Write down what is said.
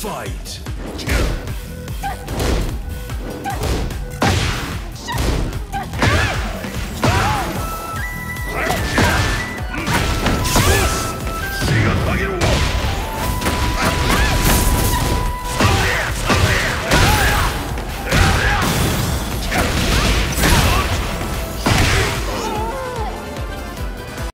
Fight!